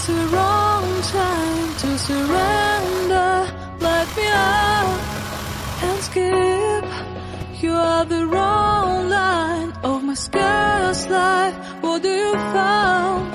It's the wrong time to surrender. Let me out and skip. You are the wrong line of my scarce life. What do you find?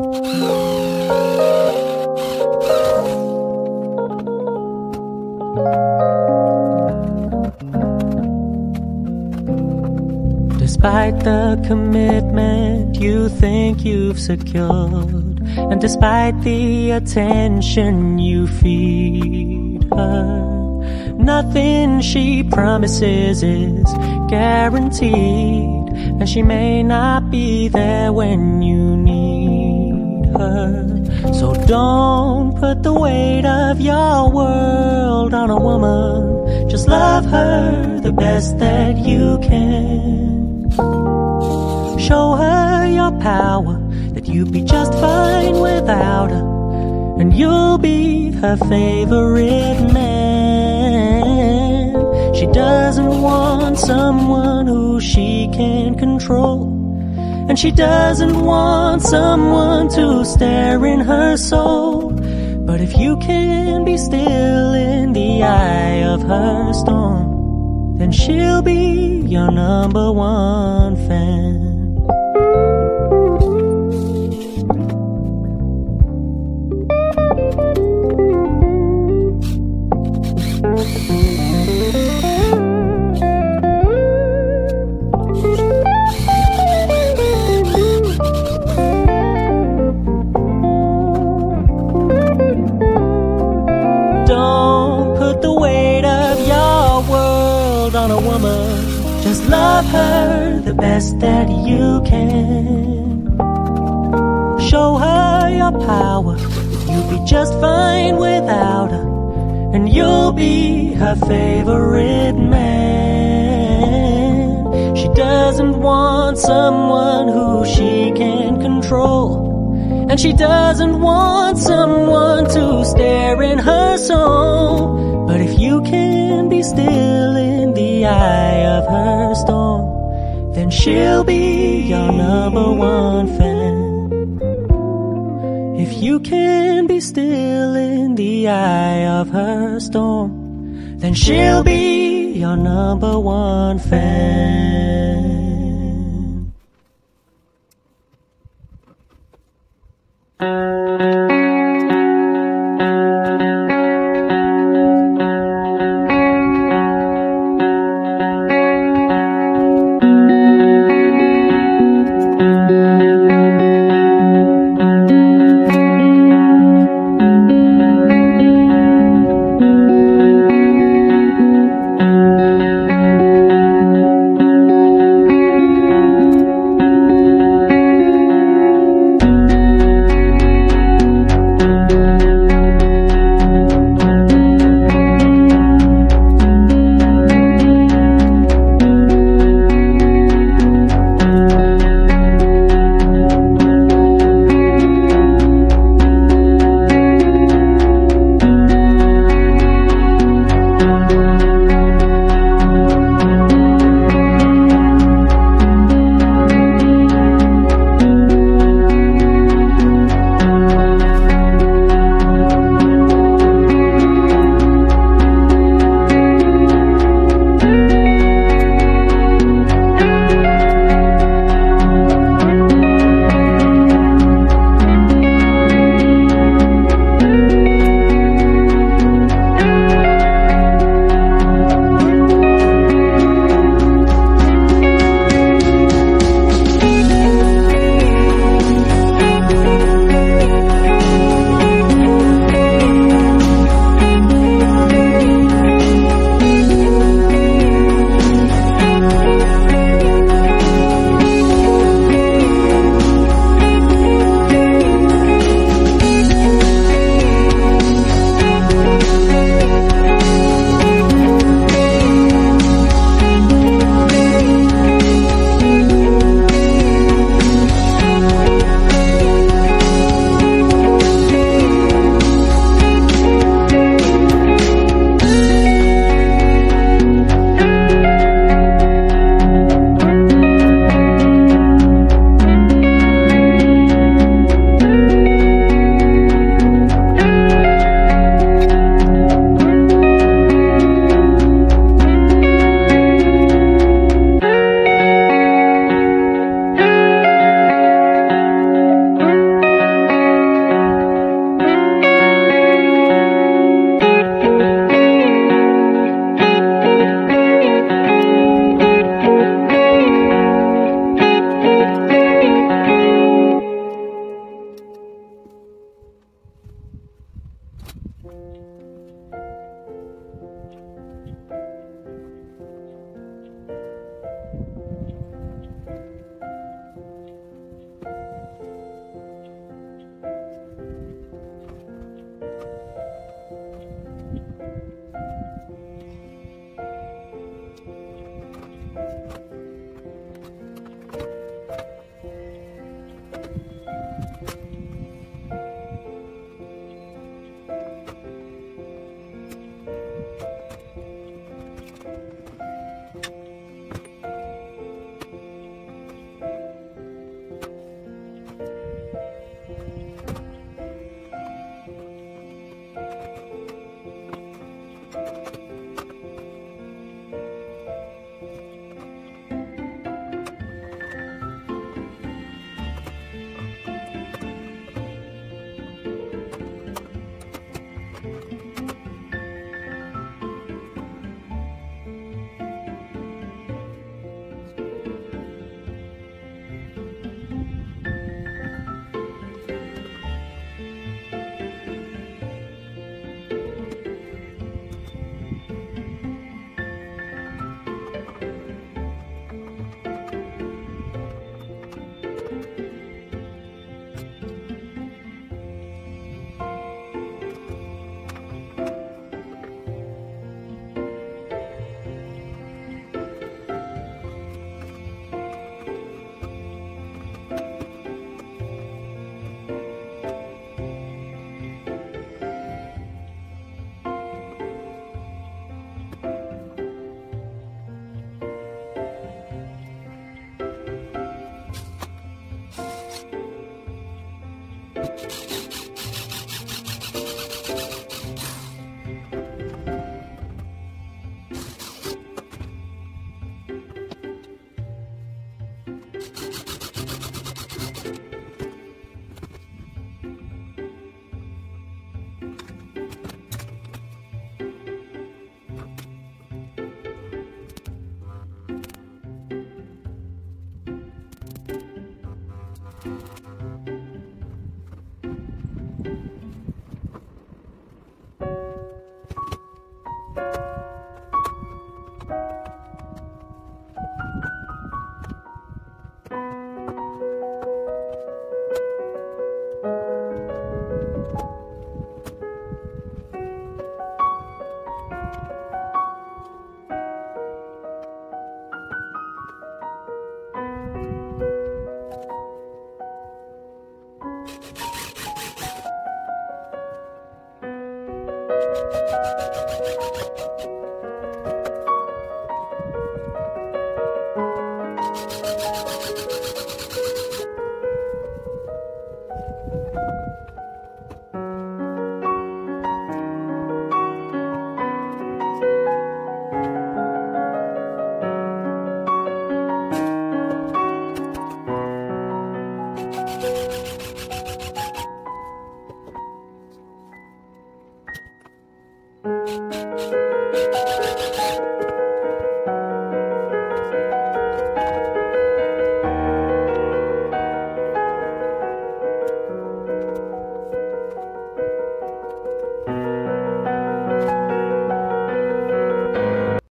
Despite the commitment you think you've secured, and despite the attention you feed her, nothing she promises is guaranteed, and she may not be there when you need So don't put the weight of your world on a woman. Just love her the best that you can. Show her your power, that you'd be just fine without her, and you'll be her favorite man. She doesn't want someone who she can control, and she doesn't want someone to stare in her soul. But if you can be still in the eye of her storm, then she'll be your number one fan. Best that you can. Show her your power. You'll be just fine without her. And you'll be her favorite man. She doesn't want someone who she can control. And she doesn't want someone to stare in her soul. But if you can be still in the eye of her and she'll be your number one fan. If you can be still in the eye of her storm, then she'll be your number one fan.